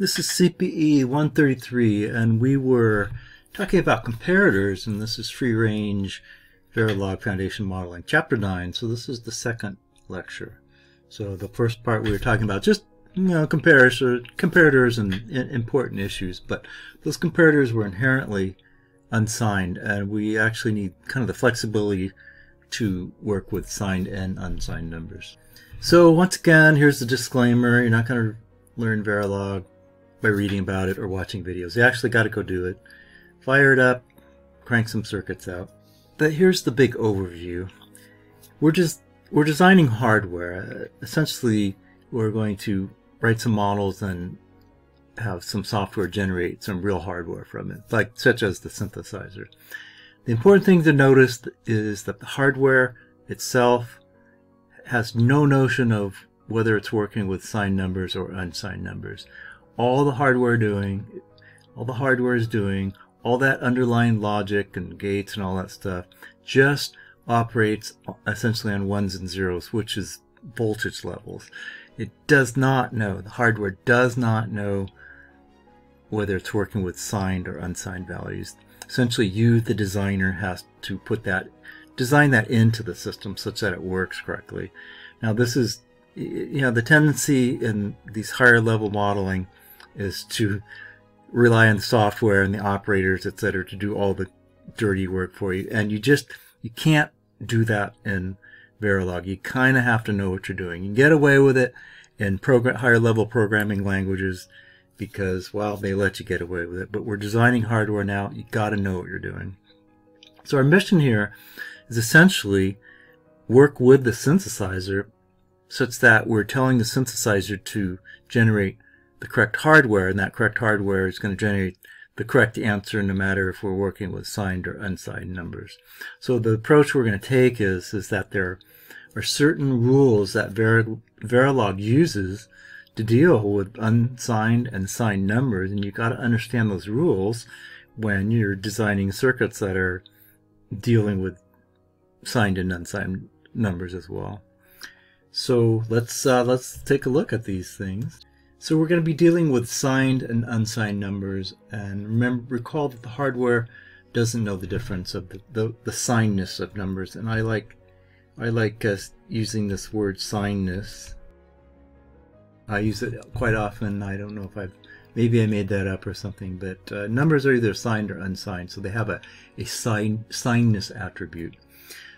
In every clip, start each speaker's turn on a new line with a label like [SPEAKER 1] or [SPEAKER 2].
[SPEAKER 1] This is CPE 133 and we were talking about comparators and this is free range Verilog Foundation Modeling, Chapter 9. So this is the second lecture. So the first part we were talking about just you know comparators, comparators and important issues, but those comparators were inherently unsigned and we actually need kind of the flexibility to work with signed and unsigned numbers. So once again, here's the disclaimer. You're not going to learn Verilog by reading about it or watching videos. You actually got to go do it. Fire it up, crank some circuits out. But here's the big overview. We're just we're designing hardware. Uh, essentially, we're going to write some models and have some software generate some real hardware from it, like such as the synthesizer. The important thing to notice is that the hardware itself has no notion of whether it's working with signed numbers or unsigned numbers all the hardware doing, all the hardware is doing, all that underlying logic and gates and all that stuff just operates essentially on ones and zeros, which is voltage levels. It does not know, the hardware does not know whether it's working with signed or unsigned values. Essentially, you, the designer, has to put that, design that into the system such that it works correctly. Now, this is, you know, the tendency in these higher level modeling is to rely on the software and the operators, etc., to do all the dirty work for you. And you just you can't do that in Verilog. You kind of have to know what you're doing. You get away with it in program, higher level programming languages because, well, they let you get away with it. But we're designing hardware now. You got to know what you're doing. So our mission here is essentially work with the synthesizer such that we're telling the synthesizer to generate the correct hardware, and that correct hardware is going to generate the correct answer no matter if we're working with signed or unsigned numbers. So the approach we're going to take is, is that there are certain rules that Verilog uses to deal with unsigned and signed numbers, and you've got to understand those rules when you're designing circuits that are dealing with signed and unsigned numbers as well. So let's uh, let's take a look at these things. So we're going to be dealing with signed and unsigned numbers and remember recall that the hardware doesn't know the difference of the, the, the signedness of numbers and I like I like uh, using this word signedness. I use it quite often. I don't know if I've maybe I made that up or something, but uh, numbers are either signed or unsigned, so they have a, a sign, signedness attribute.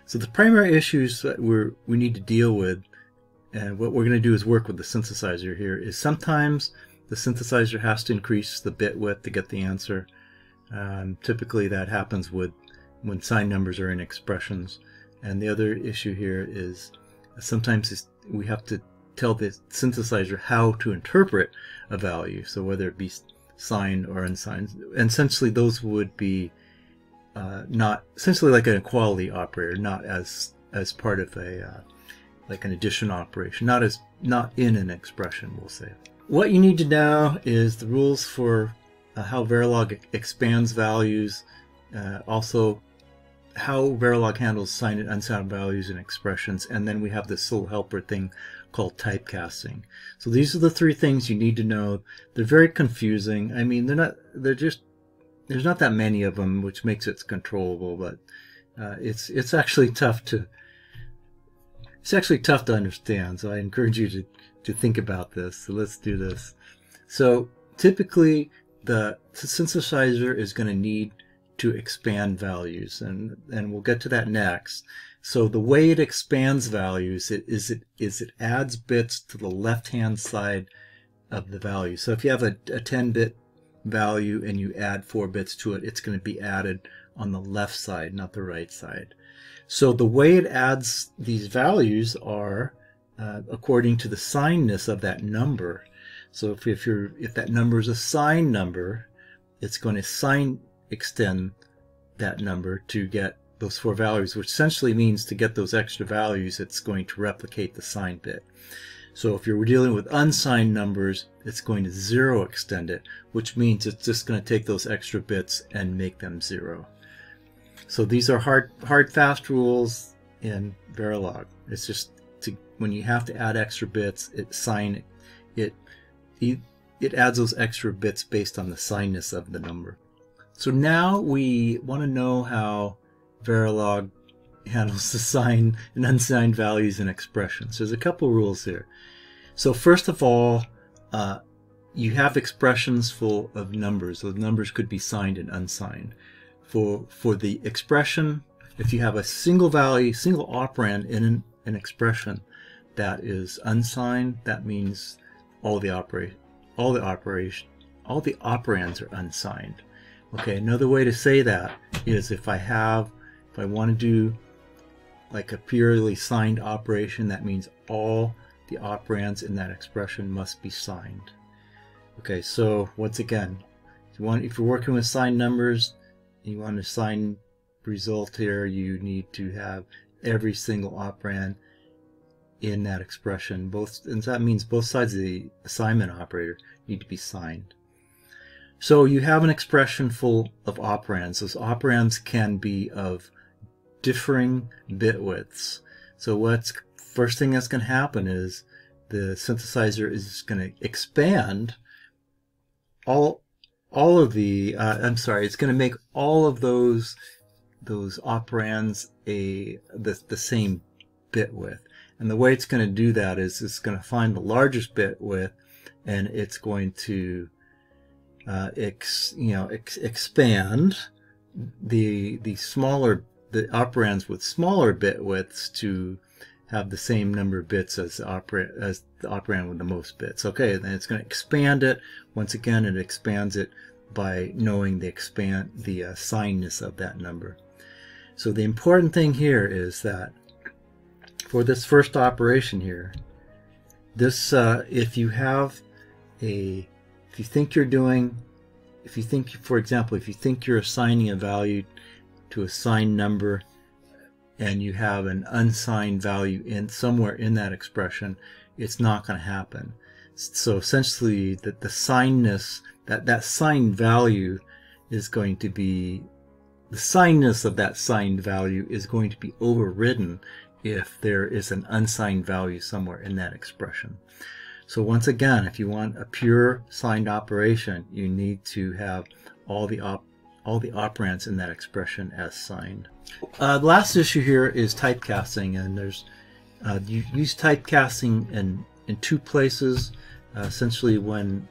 [SPEAKER 1] So the primary issues that we're, we need to deal with and what we're going to do is work with the synthesizer here is sometimes the synthesizer has to increase the bit width to get the answer. Um, typically that happens with when signed numbers are in expressions. And the other issue here is sometimes we have to tell the synthesizer how to interpret a value. So whether it be signed or unsigned. And essentially those would be uh, not essentially like an equality operator, not as as part of a uh, like an addition operation, not as not in an expression, we'll say. What you need to know is the rules for uh, how Verilog expands values, uh, also how Verilog handles signed and unsigned values and expressions, and then we have this little helper thing called typecasting. So these are the three things you need to know. They're very confusing. I mean, they're not, they're just, there's not that many of them, which makes it controllable, but uh, it's, it's actually tough to, it's actually tough to understand, so I encourage you to, to think about this. So let's do this. So typically, the synthesizer is going to need to expand values, and, and we'll get to that next. So the way it expands values is it is it adds bits to the left-hand side of the value. So if you have a 10-bit value and you add four bits to it, it's going to be added on the left side, not the right side. So the way it adds these values are uh, according to the signedness of that number. So if, if you're if that number is a signed number, it's going to sign extend that number to get those four values, which essentially means to get those extra values, it's going to replicate the sign bit. So if you're dealing with unsigned numbers, it's going to zero extend it, which means it's just going to take those extra bits and make them zero. So these are hard, hard, fast rules in Verilog. It's just to, when you have to add extra bits, it sign it, it it adds those extra bits based on the signness of the number. So now we want to know how Verilog handles the signed and unsigned values and expressions. There's a couple rules here. So first of all, uh, you have expressions full of numbers. Those numbers could be signed and unsigned. For for the expression, if you have a single value, single operand in an, an expression that is unsigned, that means all the operate all the operation all the operands are unsigned. Okay, another way to say that is if I have if I want to do like a purely signed operation, that means all the operands in that expression must be signed. Okay, so once again, if, you want, if you're working with signed numbers, you want to signed result here, you need to have every single operand in that expression. Both, and that means both sides of the assignment operator need to be signed. So you have an expression full of operands. Those operands can be of differing bit widths. So what's first thing that's going to happen is the synthesizer is going to expand all all of the uh, I'm sorry, it's going to make all of those those operands a the, the same bit width. And the way it's going to do that is it's going to find the largest bit width and it's going to uh, ex, you know ex, expand the the smaller the operands with smaller bit widths to have the same number of bits as the, operand, as the operand with the most bits. Okay, then it's going to expand it. Once again, it expands it by knowing the expand the uh, signedness of that number. So the important thing here is that for this first operation here, this uh, if you have a if you think you're doing if you think for example if you think you're assigning a value to a signed number and you have an unsigned value in somewhere in that expression, it's not going to happen. So essentially that the signedness, that, that signed value is going to be, the signedness of that signed value is going to be overridden if there is an unsigned value somewhere in that expression. So once again, if you want a pure signed operation, you need to have all the op all the operands in that expression as signed. Uh, the last issue here is typecasting, and there's uh, you use typecasting in in two places. Uh, essentially, when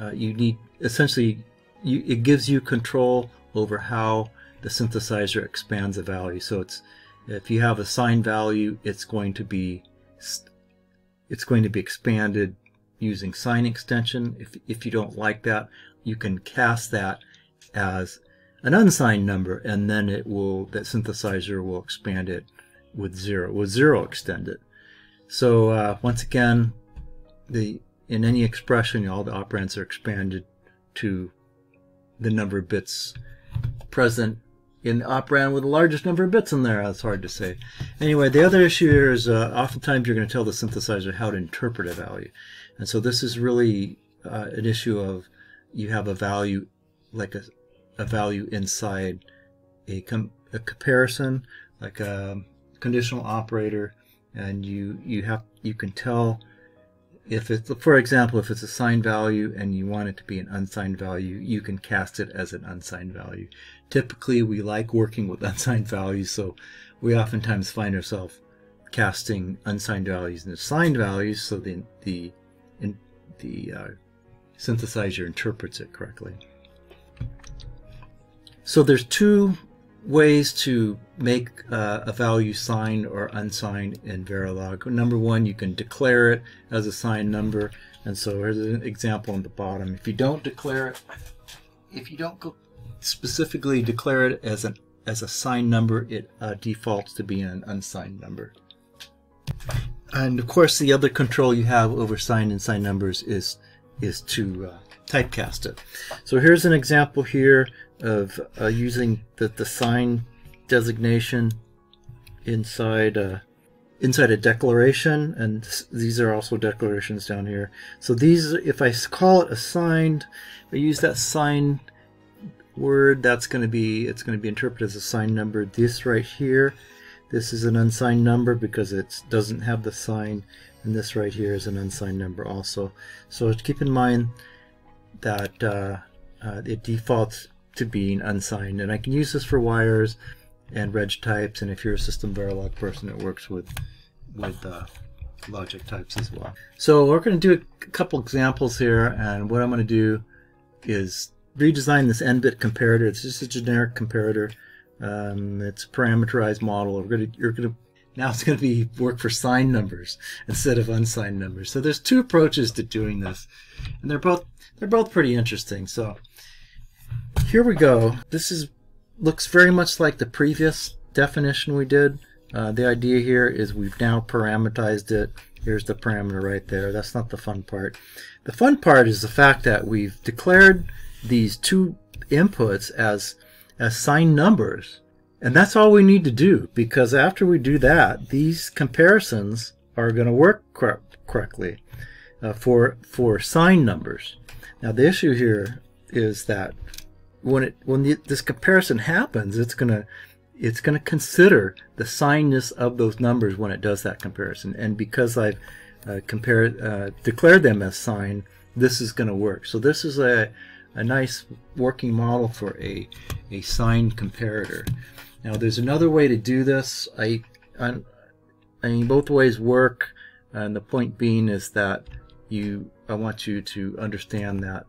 [SPEAKER 1] uh, you need essentially you, it gives you control over how the synthesizer expands a value. So it's if you have a signed value, it's going to be it's going to be expanded using sign extension. If if you don't like that, you can cast that as an unsigned number and then it will that synthesizer will expand it with zero with zero extended so uh, once again the in any expression all the operands are expanded to the number of bits present in the operand with the largest number of bits in there. That's hard to say. Anyway, the other issue here is uh, oftentimes you're going to tell the synthesizer how to interpret a value. And so this is really uh, an issue of you have a value like a, a value inside a, com a comparison, like a conditional operator, and you you have you can tell if it's for example if it's a signed value and you want it to be an unsigned value you can cast it as an unsigned value. Typically we like working with unsigned values so we oftentimes find ourselves casting unsigned values into signed values so the the in, the uh, synthesizer interprets it correctly so there's two ways to make uh, a value signed or unsigned in Verilog. Number one, you can declare it as a signed number. And so here's an example on the bottom. If you don't declare it, if you don't specifically declare it as an as a signed number, it uh, defaults to being an unsigned number. And of course, the other control you have over signed and signed numbers is is to uh, typecast it. So here's an example here of uh, using the, the sign designation inside uh, inside a declaration and these are also declarations down here. So these if I call it assigned I use that sign word that's going to be it's going to be interpreted as a signed number. This right here this is an unsigned number because it doesn't have the sign and this right here is an unsigned number also. So keep in mind that uh, uh, it defaults to being unsigned. And I can use this for wires and reg types. And if you're a system Verilog person, it works with with uh, logic types as well. So we're going to do a couple examples here. And what I'm going to do is redesign this n-bit comparator. It's just a generic comparator. Um, it's a parameterized model. We're going to, you're going to now it's going to be work for signed numbers instead of unsigned numbers. So there's two approaches to doing this, and they're both they're both pretty interesting. So here we go. This is looks very much like the previous definition we did. Uh, the idea here is we've now parameterized it. Here's the parameter right there. That's not the fun part. The fun part is the fact that we've declared these two inputs as as signed numbers. And that's all we need to do because after we do that, these comparisons are going to work cor correctly uh, for for signed numbers. Now the issue here is that when it when the, this comparison happens, it's gonna it's gonna consider the signness of those numbers when it does that comparison. And because I've uh, compared uh, declared them as signed, this is going to work. So this is a a nice working model for a a signed comparator. Now there's another way to do this. I I, I mean both ways work, and the point being is that you I want you to understand that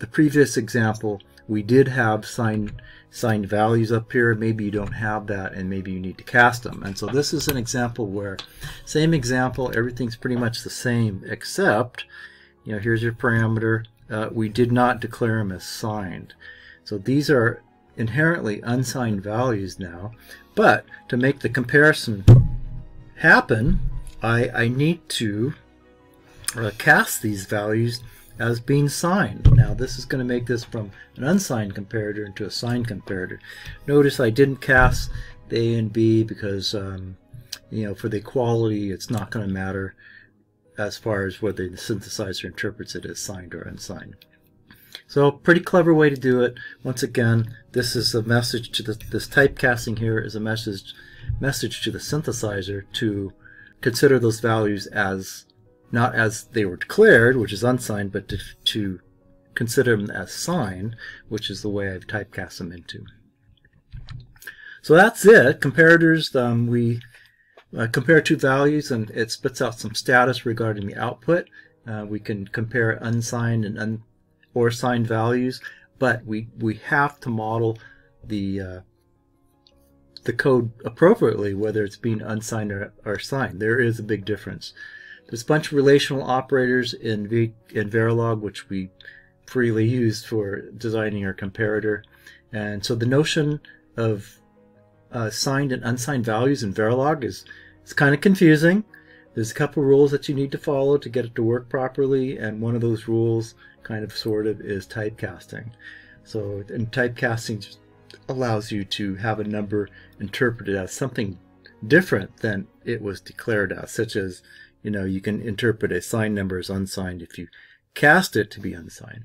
[SPEAKER 1] the previous example we did have signed signed values up here. Maybe you don't have that and maybe you need to cast them. And so this is an example where same example everything's pretty much the same except you know here's your parameter. Uh, we did not declare them as signed. So these are inherently unsigned values now. But to make the comparison happen I, I need to uh, cast these values as being signed. Now this is going to make this from an unsigned comparator into a signed comparator. Notice I didn't cast the A and B because um, you know for the equality it's not going to matter as far as whether the synthesizer interprets it as signed or unsigned. So pretty clever way to do it. Once again, this is a message to the, this typecasting here is a message message to the synthesizer to consider those values as not as they were declared, which is unsigned, but to, to consider them as signed, which is the way I've typecast them into. So that's it. Comparators, um, we uh, compare two values and it spits out some status regarding the output. Uh, we can compare unsigned and un or signed values, but we, we have to model the uh, the code appropriately, whether it's being unsigned or, or signed. There is a big difference. There's a bunch of relational operators in, v, in Verilog, which we freely use for designing our comparator. And so the notion of uh, signed and unsigned values in Verilog is, is kind of confusing. There's a couple rules that you need to follow to get it to work properly, and one of those rules, kind of sort of, is typecasting. So, and typecasting allows you to have a number interpreted as something different than it was declared as, such as you know, you can interpret a signed number as unsigned if you cast it to be unsigned.